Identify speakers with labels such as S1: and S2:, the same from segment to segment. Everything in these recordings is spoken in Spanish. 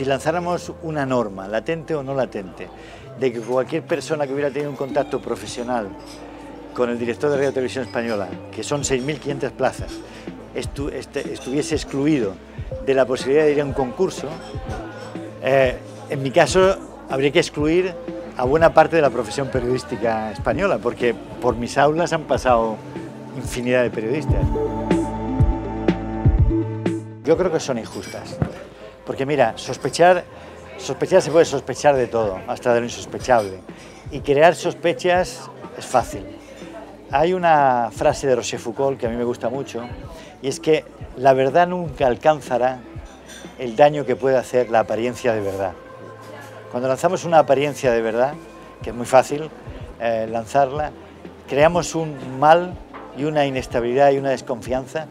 S1: si lanzáramos una norma, latente o no latente, de que cualquier persona que hubiera tenido un contacto profesional con el director de Radio Televisión Española, que son 6.500 plazas, este, estuviese excluido de la posibilidad de ir a un concurso, eh, en mi caso habría que excluir a buena parte de la profesión periodística española, porque por mis aulas han pasado infinidad de periodistas. Yo creo que son injustas, porque mira, sospechar, sospechar se puede sospechar de todo, hasta de lo insospechable, y crear sospechas es fácil. Hay una frase de Roger Foucault que a mí me gusta mucho, y es que la verdad nunca alcanzará el daño que puede hacer la apariencia de verdad. Cuando lanzamos una apariencia de verdad, que es muy fácil eh, lanzarla, creamos un mal y una inestabilidad y una desconfianza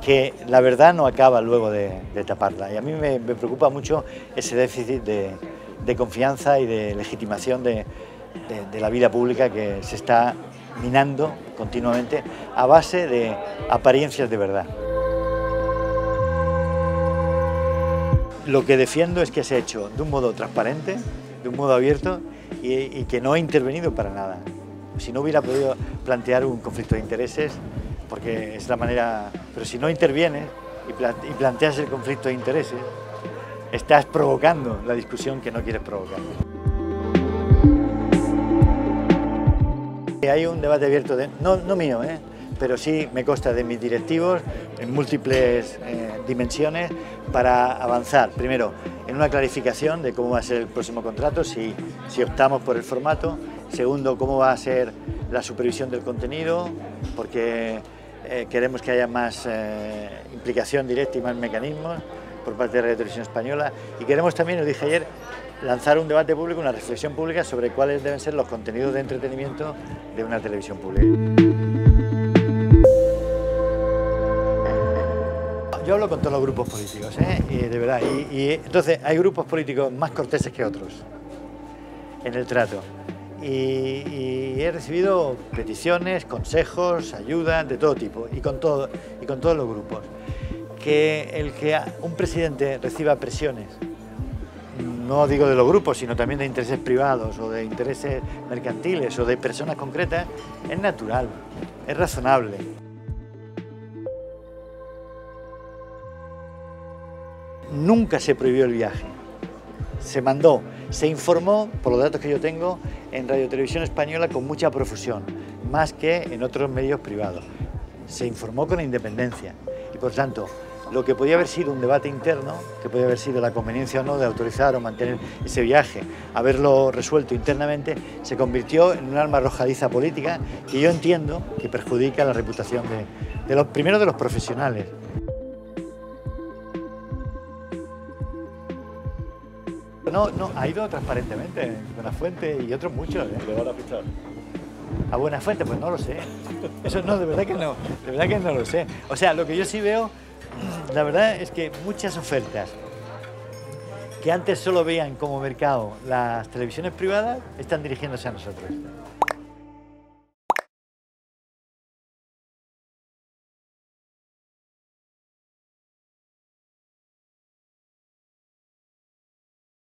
S1: que la verdad no acaba luego de, taparla. Y a mí me, preocupa mucho ese déficit de, confianza y de legitimación de, la vida pública que se está minando continuamente a base de apariencias de verdad. Lo que defiendo es que se ha hecho de un modo transparente, de un modo abierto y, que no ha intervenido para nada. Si no hubiera podido plantear un conflicto de intereses, porque es la manera... Pero si no intervienes y planteas el conflicto de intereses, estás provocando la discusión que no quieres provocar. Hay un debate abierto, de, no, mío, ¿eh? pero sí me consta de mis directivos en múltiples eh, dimensiones para avanzar, primero, en una clarificación de cómo va a ser el próximo contrato, si, si optamos por el formato, segundo, cómo va a ser la supervisión del contenido, porque eh, queremos que haya más implicación directa y más mecanismos por parte de la Televisión Española y queremos también, lo dije ayer, lanzar un debate público, una reflexión pública sobre cuáles deben ser los contenidos de entretenimiento de una televisión pública. Yo hablo con todos los grupos políticos, ¿eh? y de verdad, y, entonces hay grupos políticos más corteses que otros en el trato. Y, he recibido peticiones, consejos, ayuda de todo tipo y con, todo, y con todos los grupos. Que el que un presidente reciba presiones no digo de los grupos, sino también de intereses privados o de intereses mercantiles o de personas concretas, es natural, es razonable. Nunca se prohibió el viaje, se mandó, se informó, por los datos que yo tengo, en Radio Televisión Española con mucha profusión, más que en otros medios privados. Se informó con independencia y por tanto lo que podía haber sido un debate interno, que podía haber sido la conveniencia o no de autorizar o mantener ese viaje, haberlo resuelto internamente, se convirtió en un arma arrojadiza política que yo entiendo que perjudica la reputación de, los primeros de los profesionales. No, no, ha ido transparentemente, Buena Fuente y otros muchos. ¿eh? ¿A Buena Fuente? Pues no lo sé. Eso no, de verdad que no, de verdad que no lo sé. O sea, lo que yo sí veo la verdad es que muchas ofertas que antes solo veían como mercado las televisiones privadas están dirigiéndose a nosotros.